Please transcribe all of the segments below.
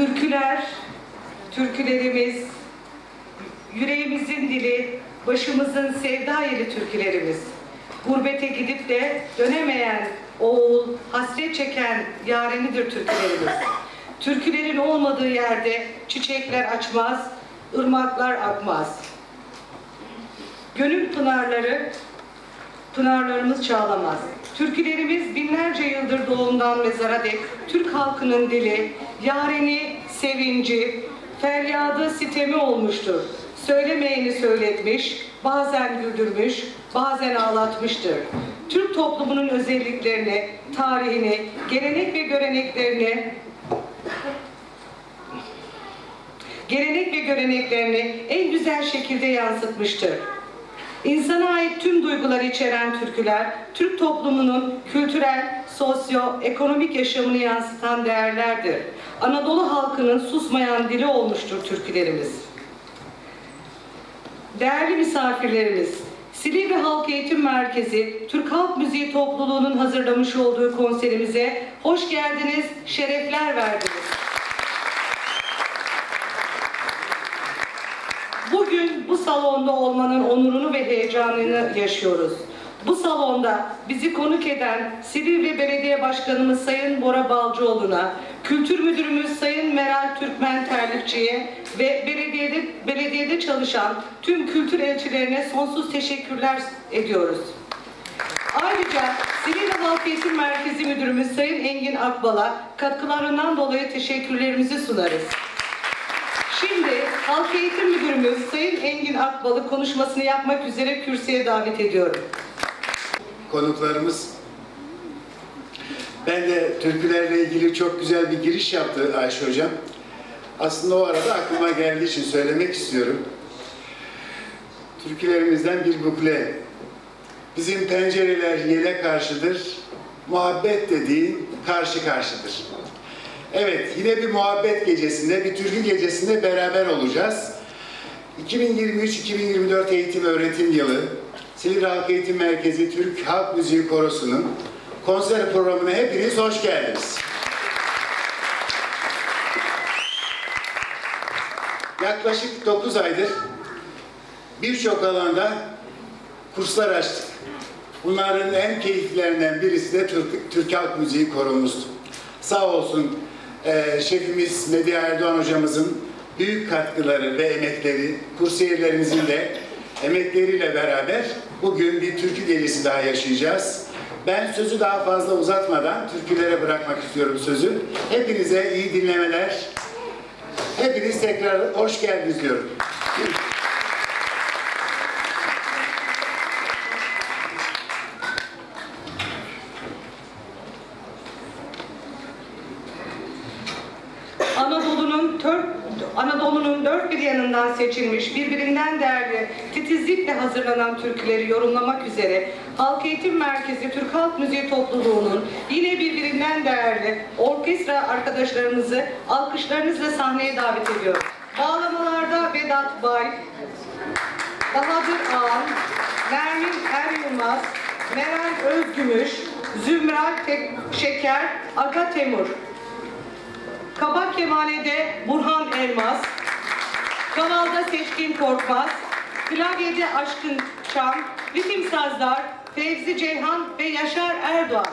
Türküler, türkülerimiz, yüreğimizin dili, başımızın sevda yeri türkülerimiz. Gurbete gidip de dönemeyen oğul, hasret çeken yarenidir türkülerimiz. Türkülerin olmadığı yerde çiçekler açmaz, ırmaklar akmaz. Gönül pınarları, pınarlarımız çağlamaz. Türkülerimiz binlerce yıldır doğumdan mezara dek Türk halkının dili, yareni, sevinci, feryadı, sitemi olmuştur. Söylemeyeni söyletmiş, bazen güldürmüş, bazen ağlatmıştır. Türk toplumunun özelliklerini, tarihini, gelenek ve göreneklerini gelenek ve göreneklerini en güzel şekilde yansıtmıştır. İnsana ait tüm duyguları içeren türküler, Türk toplumunun kültürel, sosyo-ekonomik yaşamını yansıtan değerlerdir. Anadolu halkının susmayan dili olmuştur türkülerimiz. Değerli misafirlerimiz, Silivri Halk Eğitim Merkezi, Türk Halk Müziği Topluluğu'nun hazırlamış olduğu konserimize hoş geldiniz, şerefler verdiniz. Bugün bu salonda olmanın onurunu ve heyecanını yaşıyoruz. Bu salonda bizi konuk eden Silivri Belediye Başkanımız Sayın Bora Balcıoğlu'na, Kültür Müdürümüz Sayın Meral Türkmen Terlikçi'ye ve belediyede, belediyede çalışan tüm kültür elçilerine sonsuz teşekkürler ediyoruz. Ayrıca Silivri Halk Eğitim Merkezi Müdürümüz Sayın Engin Akbal'a katkılarından dolayı teşekkürlerimizi sunarız. Şimdi Halk Eğitim Müdürümüz Sayın Engin Akbal'ı konuşmasını yapmak üzere kürsüye davet ediyorum. Konuklarımız. Ben de türkülerle ilgili çok güzel bir giriş yaptı Ayşe Hocam. Aslında o arada aklıma geldiği için söylemek istiyorum. Türkülerimizden bir bukle. Bizim pencereler yele karşıdır, muhabbet dediğin karşı karşıdır. Evet, yine bir muhabbet gecesinde, bir türkü gecesinde beraber olacağız. 2023-2024 eğitim öğretim yılı Silivri Halk Eğitim Merkezi Türk Halk Müziği Korosu'nun konser programına hepiniz hoş geldiniz. Yaklaşık 9 aydır birçok alanda kurslar açtık. Bunların en keyiflerinden birisi de Türk, Türk Halk Müziği Koromuzdu. Sağ olsun eee şefimiz Medya Erdoğan hocamızın büyük katkıları ve emekleri, kursiyerlerimizin de emekleriyle beraber bugün bir türkü gecesi daha yaşayacağız. Ben sözü daha fazla uzatmadan türkülere bırakmak istiyorum sözü. Hepinize iyi dinlemeler. Hepiniz tekrar hoş geldiniz diyorum. Anadolu'nun dört, Anadolu'nun dört bir yanından seçilmiş, birbirinden değerli, titizlikle hazırlanan türküleri yorumlamak üzere Halk Eğitim Merkezi Türk Halk Müziği Topluluğu'nun yine birbirinden değerli orkestra arkadaşlarımızı alkışlarınızla sahneye davet ediyorum. Bağlamalarda Vedat Bay, Bahadır Ağam, Nermin Er Yılmaz, Meral Özgümüş, Zümral Tek Şeker, Aga Temur. Kabak Kemale'de Burhan Elmas, Kaval'da Seçkin Korkmaz, Klavyede Aşkın Çam, Ritim Sazlar, Fevzi Ceyhan ve Yaşar Erdoğan.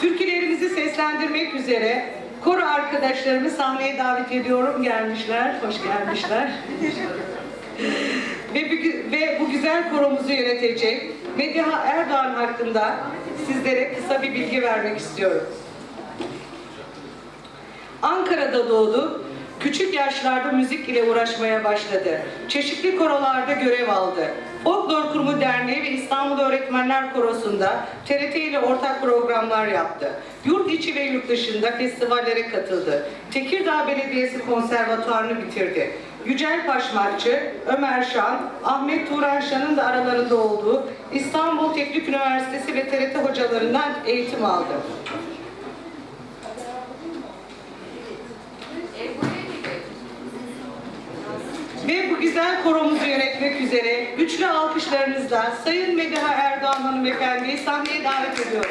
Türkülerimizi seslendirmek üzere koro arkadaşlarımı sahneye davet ediyorum. Gelmişler, hoş gelmişler. ve, bu, ve bu güzel koromuzu yönetecek Mediha Erdoğan hakkında sizlere kısa bir bilgi vermek istiyorum. Ankara'da doğdu. Küçük yaşlarda müzik ile uğraşmaya başladı. Çeşitli korolarda görev aldı. Folklor Kurumu Derneği ve İstanbul Öğretmenler Korosu'nda TRT ile ortak programlar yaptı. Yurt içi ve yurt dışında festivallere katıldı. Tekirdağ Belediyesi Konservatuarını bitirdi. Yücel Paşmakçı, Ömer Şan, Ahmet Turan Şan'ın da aralarında olduğu İstanbul Teknik Üniversitesi ve TRT hocalarından eğitim aldı. Ve bu güzel koromuzu yönetmek üzere güçlü alkışlarınızla Sayın Mediha Erdoğan Hanımefendi'yi sahneye davet ediyorum.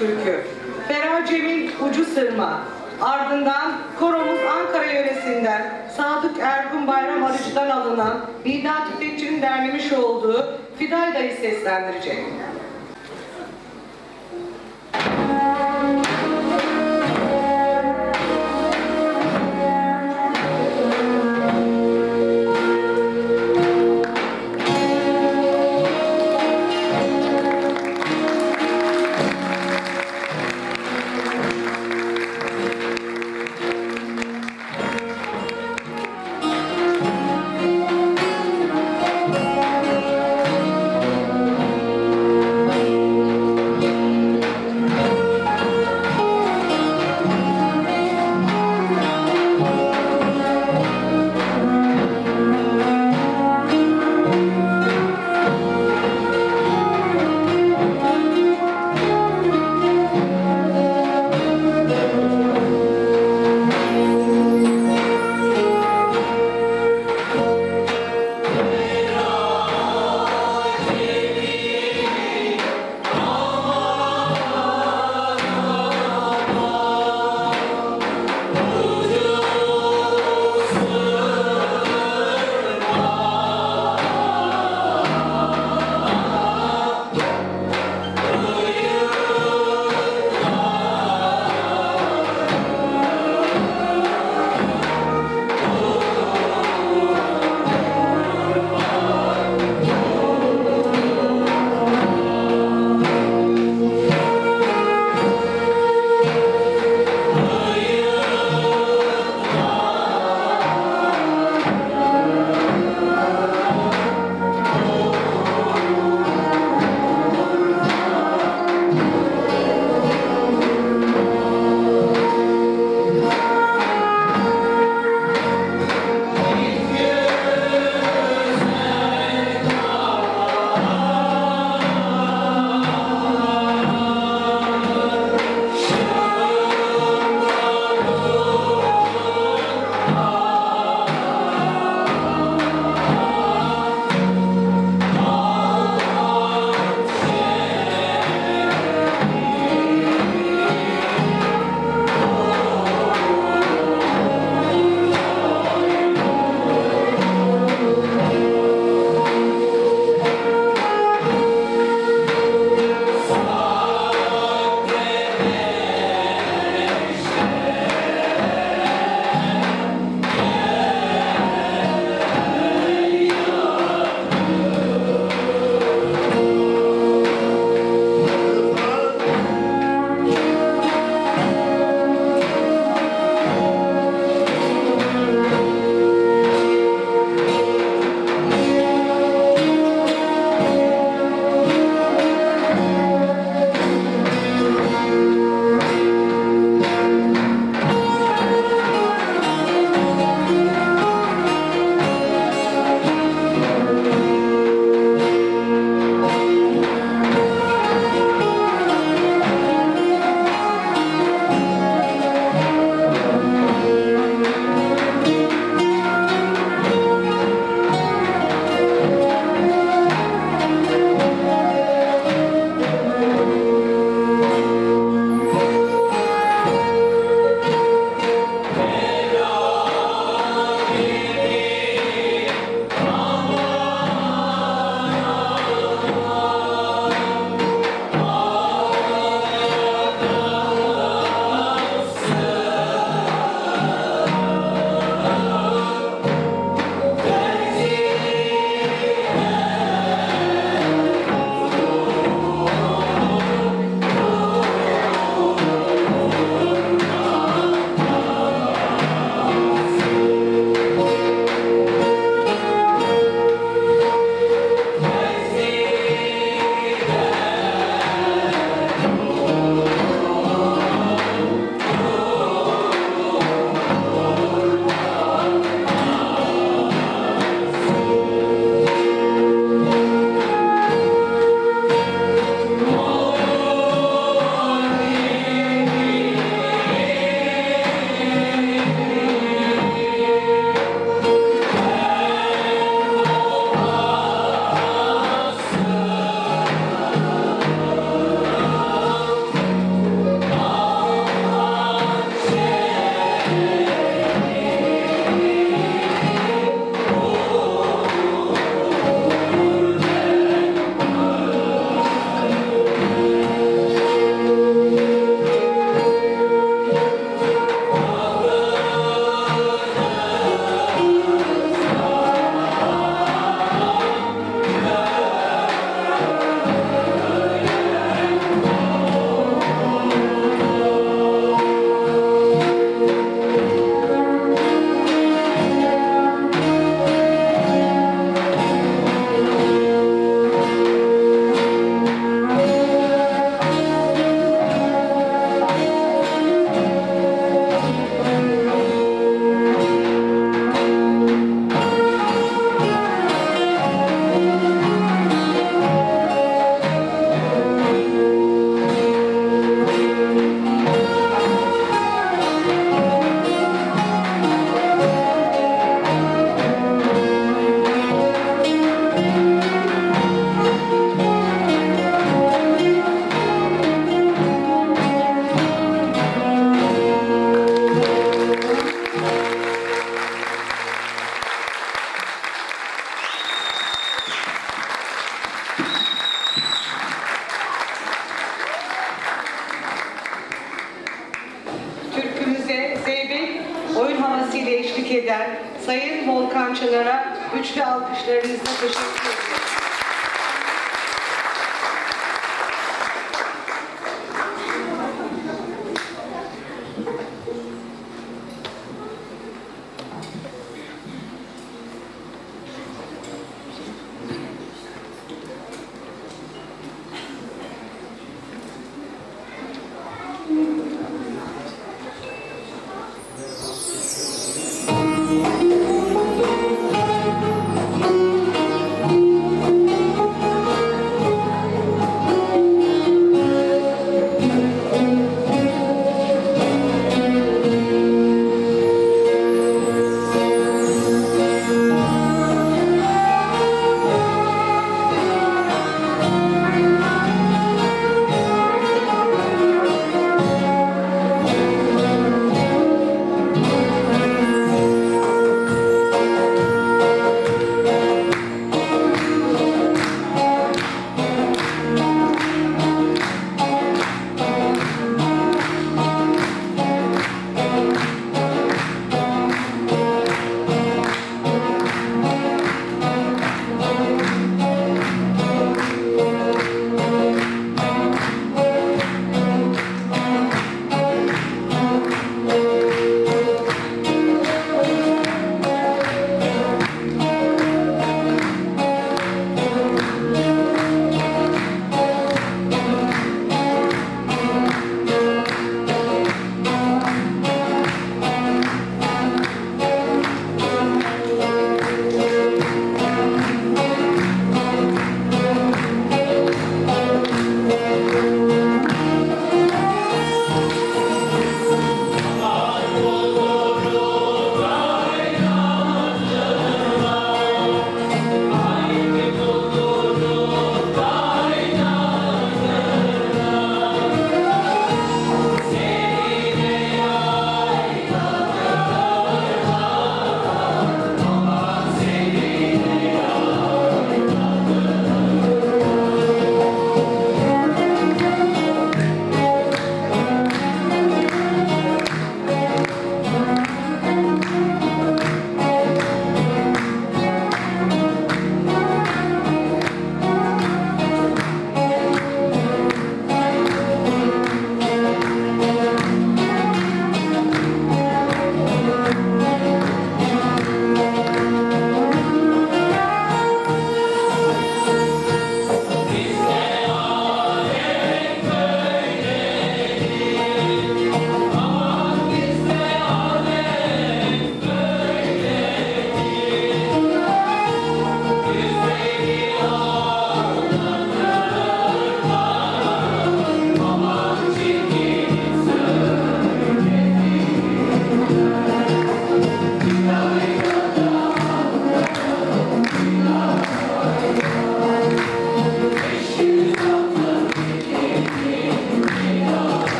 Türkü. Ferah Cemil Ucu Sırma. Ardından koromuz Ankara yöresinden Sadık Ergun Bayram Arıcı'dan alınan Nida Tüfekçi'nin derlemiş olduğu Fidayda'yı seslendirecek.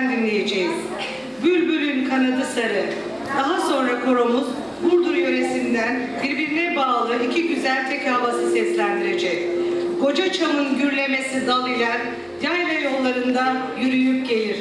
Özlem'den dinleyeceğiz. Bülbülün kanadı sarı. Daha sonra koromuz Burdur yöresinden birbirine bağlı iki güzel tek havası seslendirecek. Koca çamın gürlemesi dal iler, yayla yollarında yürüyüp gelir.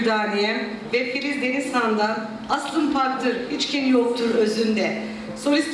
Dürdaniyem ve Filiz Denizhan'dan Aslın Parktır, içkin yoktur özünde. Solist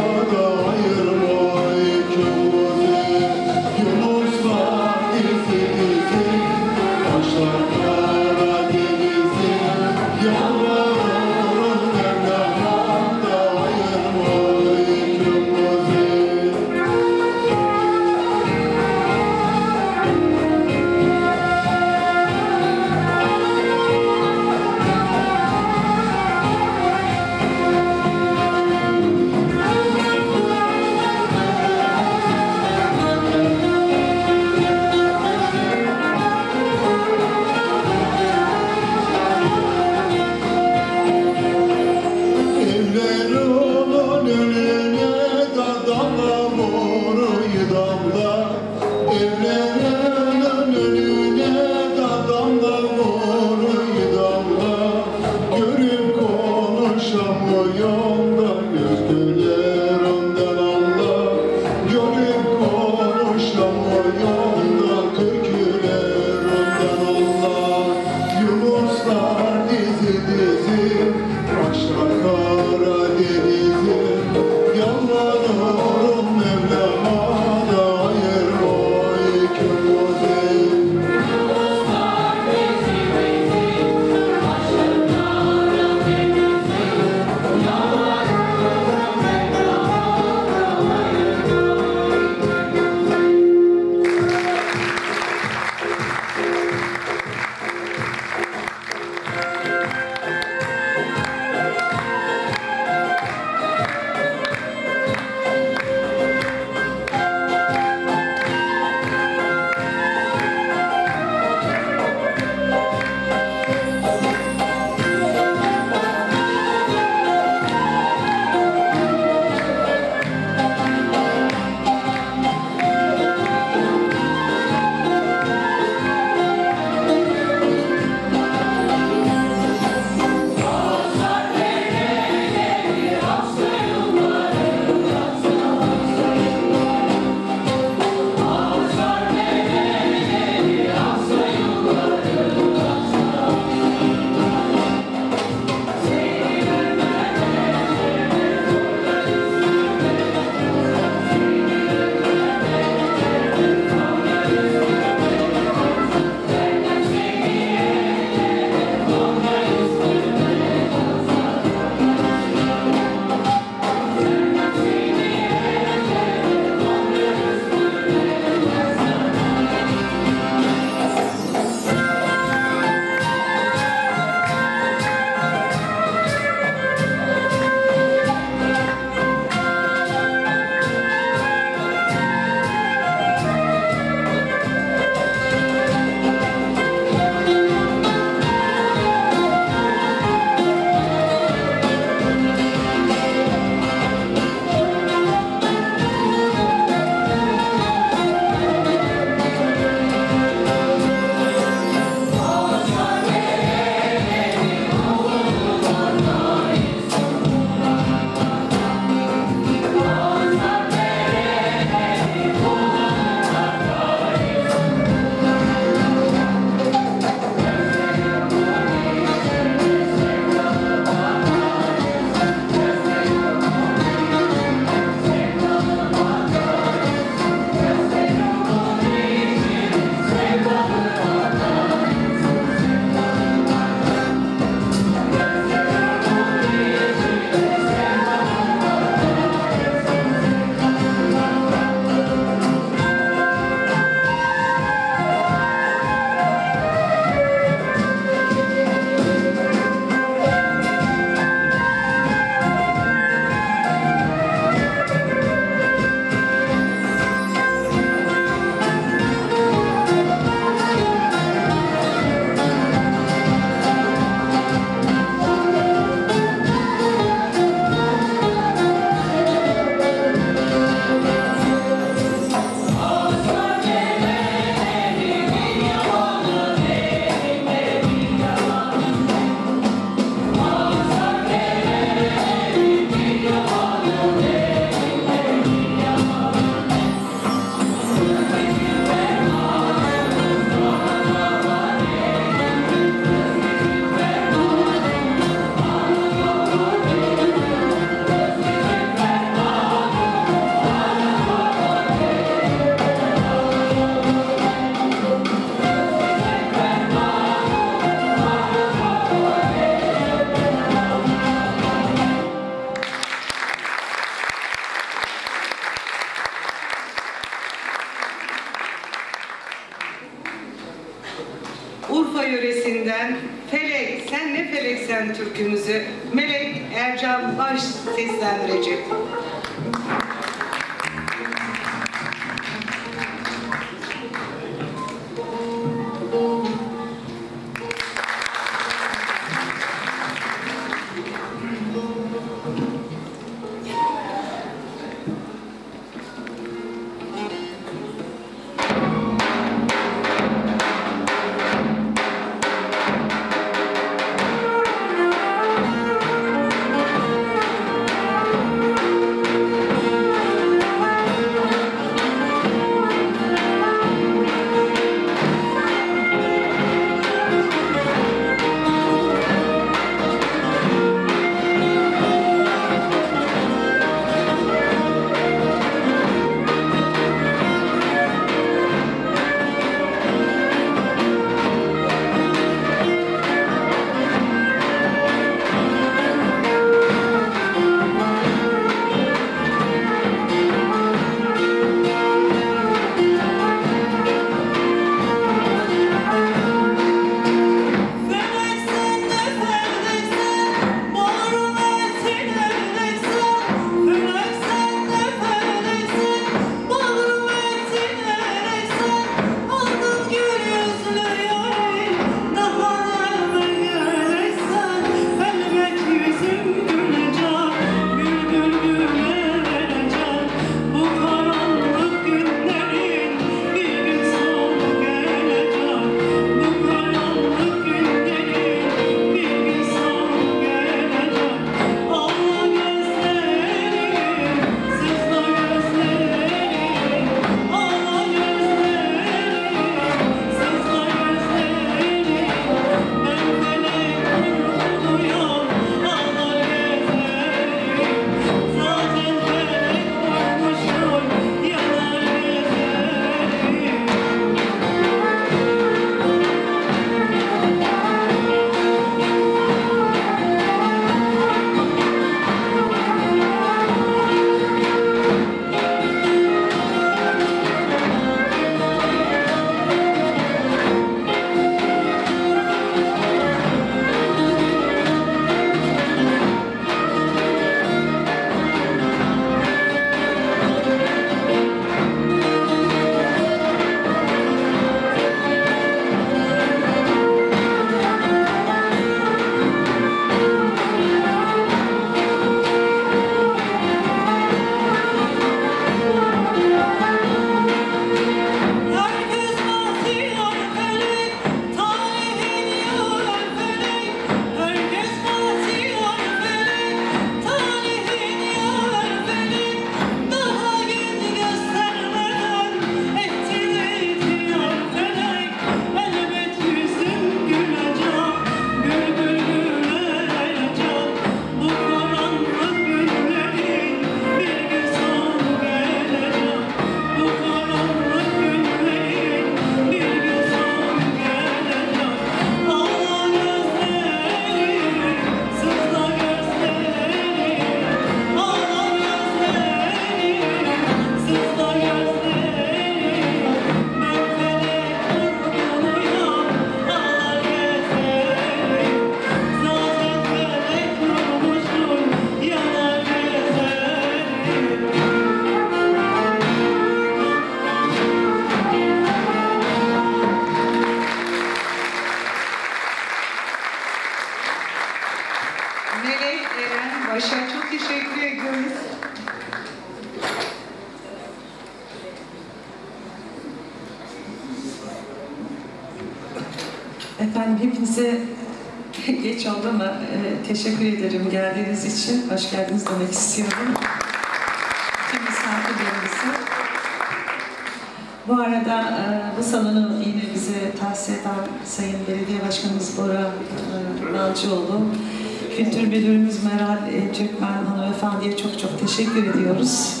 teşekkür ediyoruz.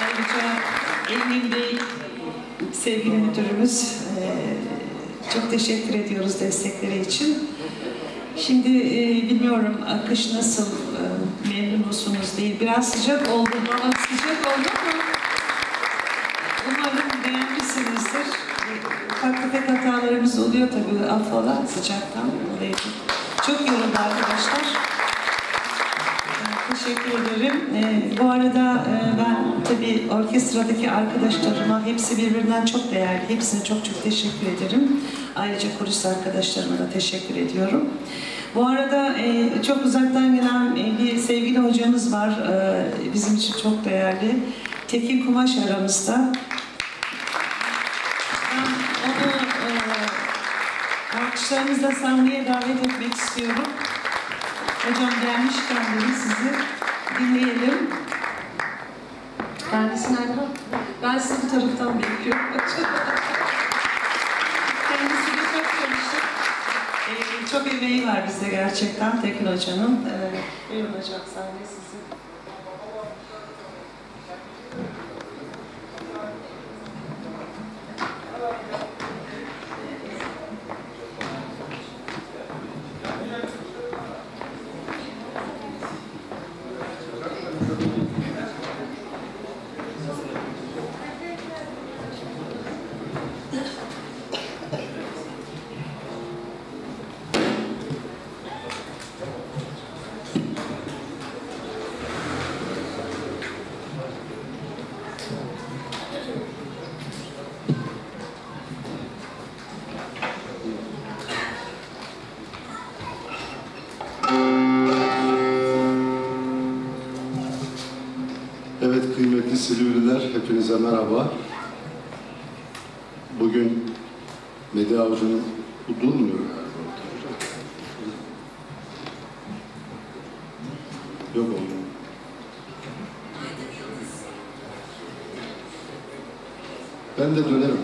Ayrıca Engin Bey, sevgili müdürümüz, e, çok teşekkür ediyoruz destekleri için. Şimdi e, bilmiyorum akış nasıl, e, memnun musunuz değil. Biraz sıcak oldu ama sıcak oldu mu? Umarım beğenmişsinizdir. Ufak tefek hatalarımız oluyor tabii affola sıcaktan. Orkestradaki arkadaşlarıma hepsi birbirinden çok değerli. Hepsine çok çok teşekkür ederim. Ayrıca kulis arkadaşlarıma da teşekkür ediyorum. Bu arada e, çok uzaktan gelen e, bir sevgili hocamız var. E, bizim için çok değerli. Tekin Kumaş aramızda. Alkışlarınızla sahneye davet etmek istiyorum. Hocam gelmişken dedi sizi dinleyelim. Kendisi nerede? Ben sizi bu taraftan bekliyorum. Kendisiyle çok konuştuk. Ee, çok emeği var bizde gerçekten Tekin Hoca'nın. Ee, buyurun hocam sahne sizin. Hepinize merhaba. Bugün Medya Avcı'nın bu durmuyor ortada. Yok oğlum. Ben de dönerim.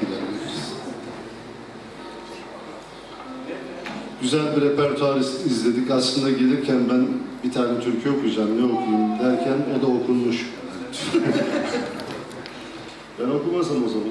Gidebiliriz. Güzel bir repertuar iz- izledik. Aslında gelirken ben bir tane türkü okuyacağım, ne okuyayım derken o da okunmuş. Ben okumasam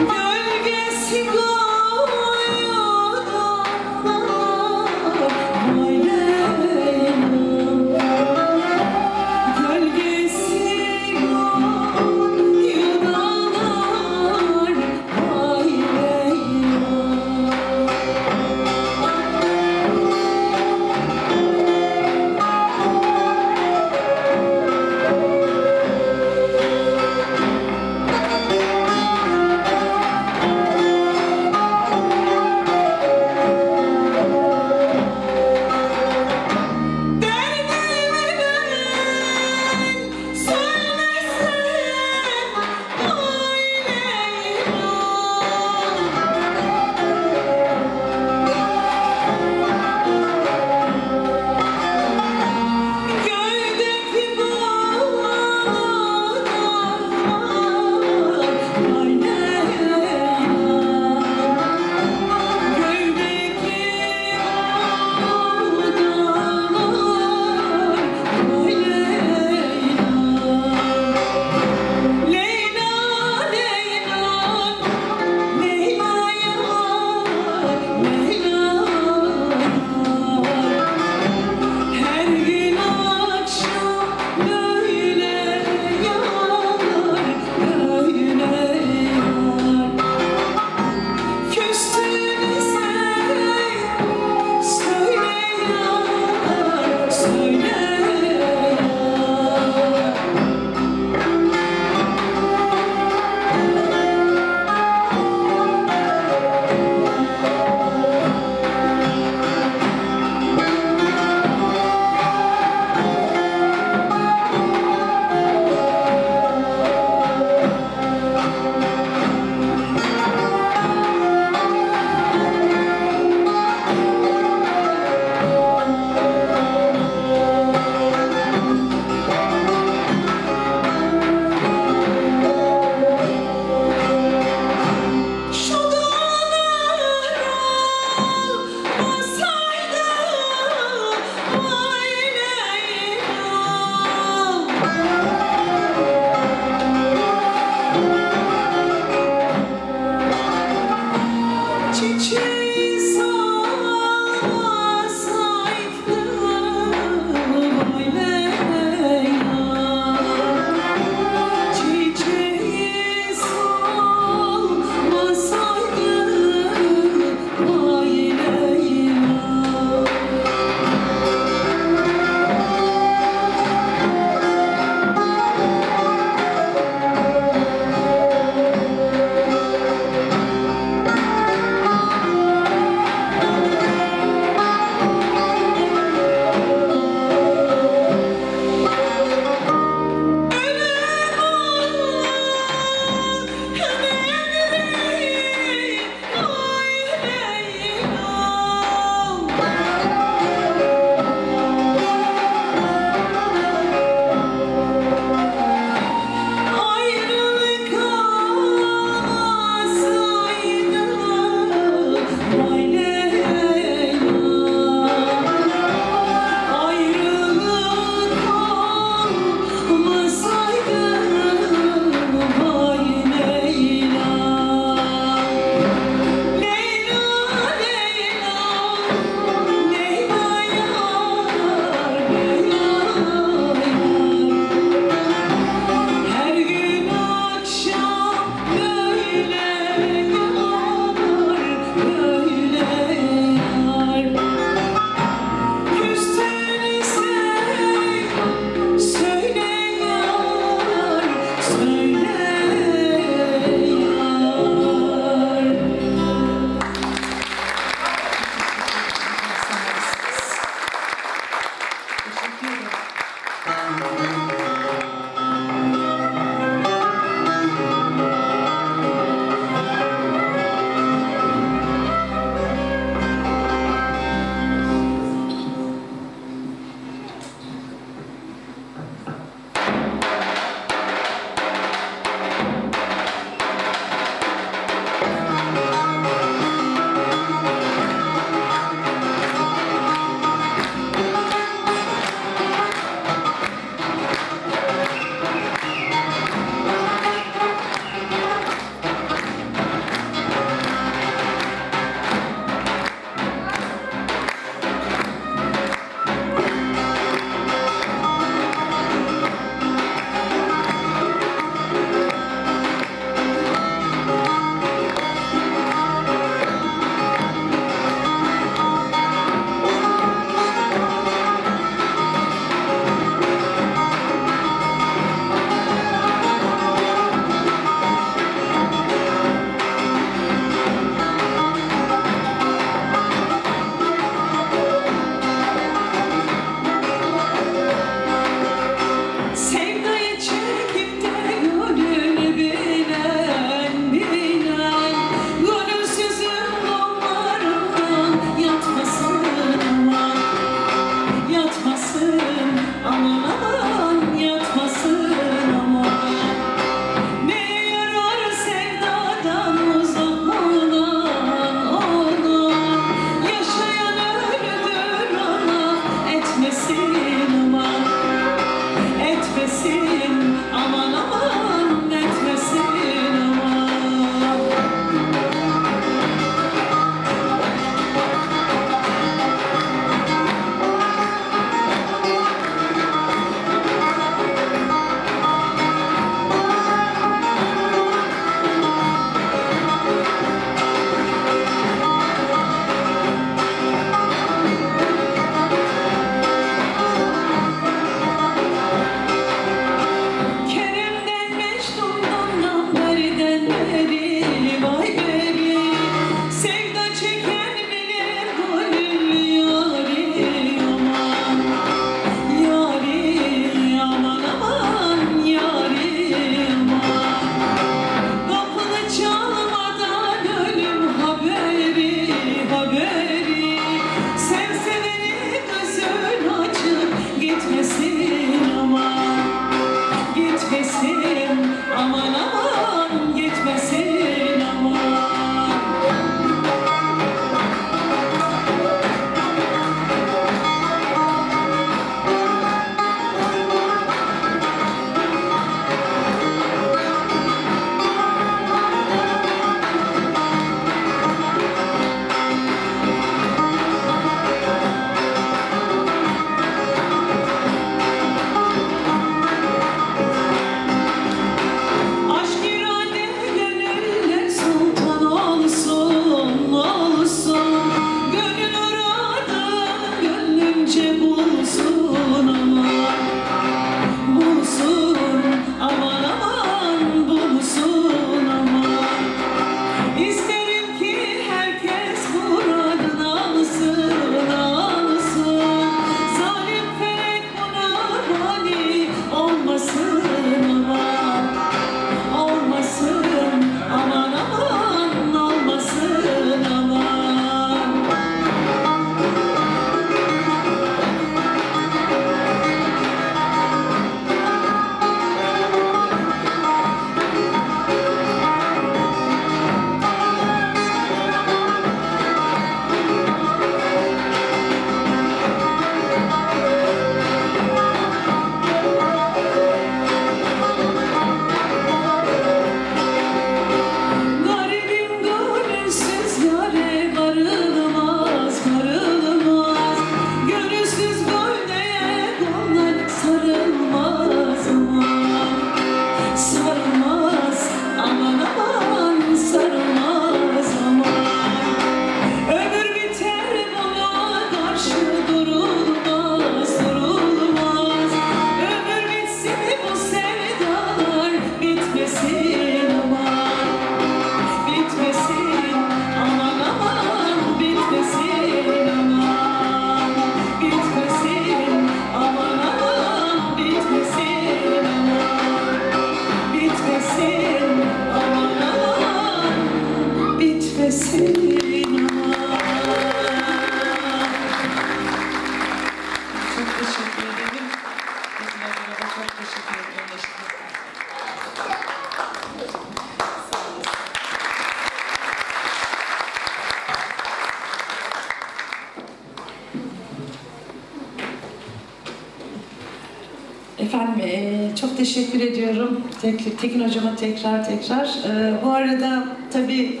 Tek- Tekin Hocama tekrar tekrar. Eee, bu arada tabii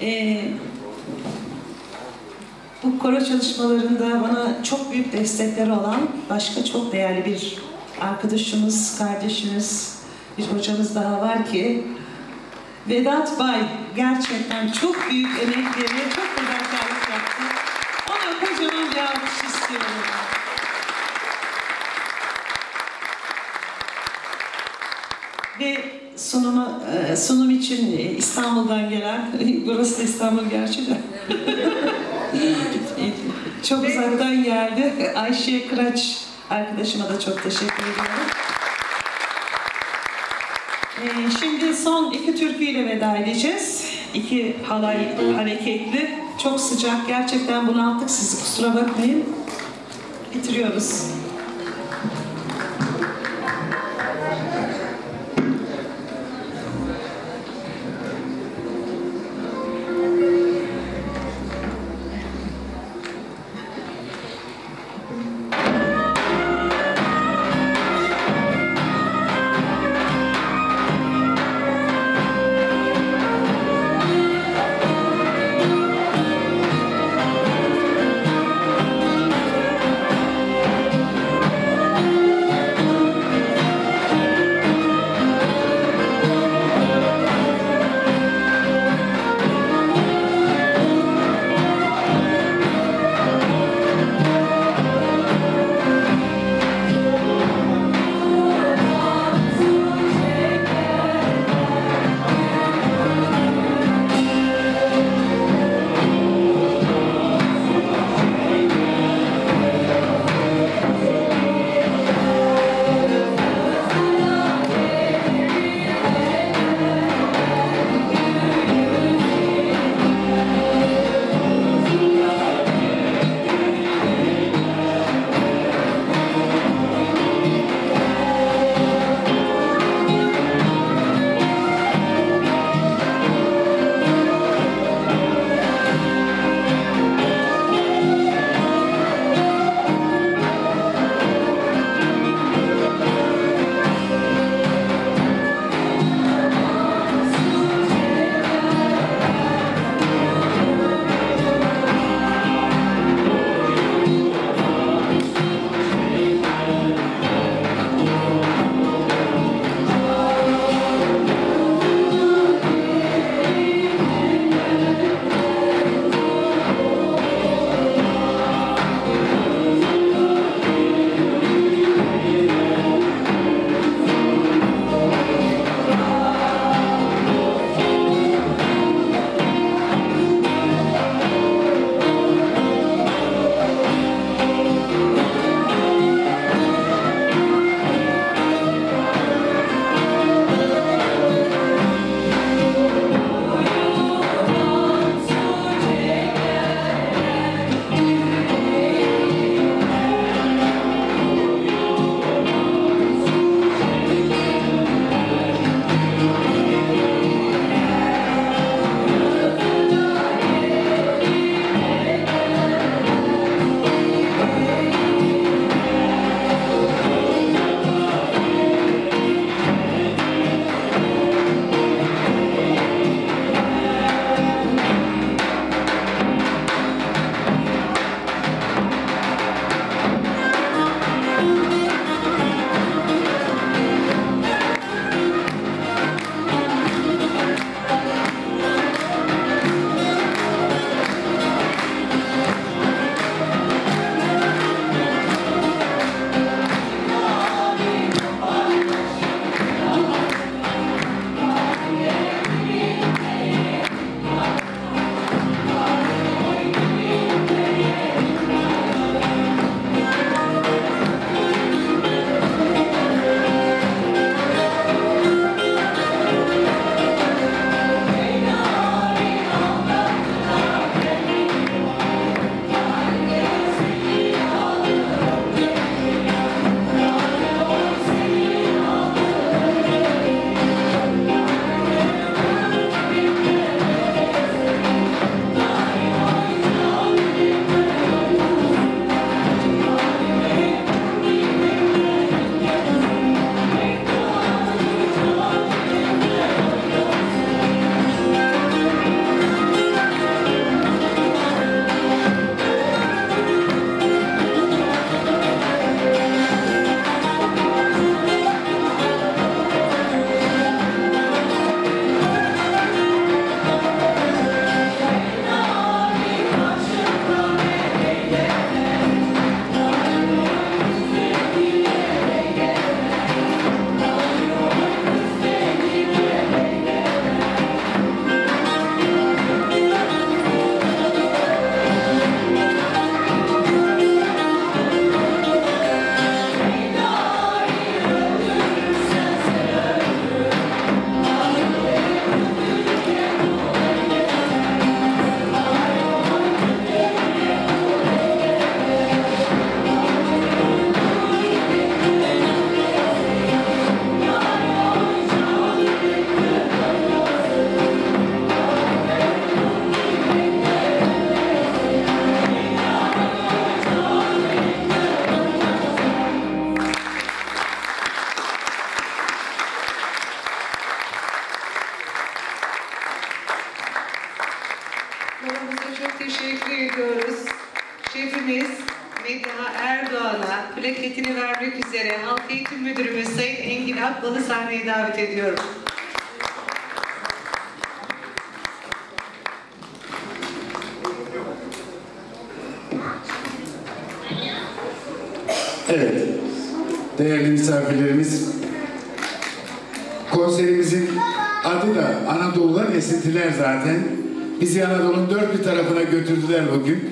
eee, bu koro çalışmalarında bana çok büyük destekleri olan başka çok değerli bir arkadaşımız, kardeşimiz, bir hocamız daha var ki Vedat Bay gerçekten çok büyük emekleri, çok fedakarlık yaptı. Ona kocaman bir alkış istiyorum. Ve sunuma, e, sunum için İstanbul'dan gelen, burası da İstanbul gerçi de. çok uzaktan geldi. Ayşe Kıraç arkadaşıma da çok teşekkür ediyorum. Ee, Şimdi son iki türküyle veda edeceğiz. İki halay hareketli. Çok sıcak. Gerçekten bunalttık sizi. Kusura bakmayın. Bitiriyoruz. Bizi Anadolu'nun dört bir tarafına götürdüler bugün.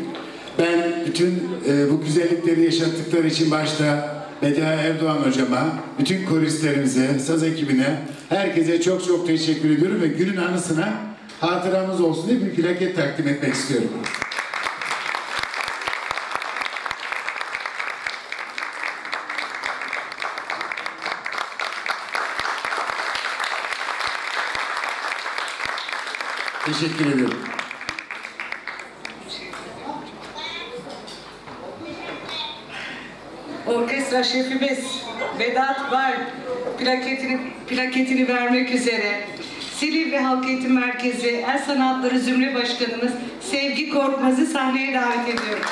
Ben bütün e, bu güzellikleri yaşattıkları için başta Medya Erdoğan hocama, bütün koristlerimize, saz ekibine, herkese çok çok teşekkür ediyorum ve günün anısına hatıramız olsun diye bir plaket takdim etmek istiyorum. Teşekkür ederim. Orkestra şefimiz Vedat Var plaketini, plaketini vermek üzere Silivri Halk Eğitim Merkezi El Sanatları Zümre Başkanımız Sevgi Korkmaz'ı sahneye davet ediyorum.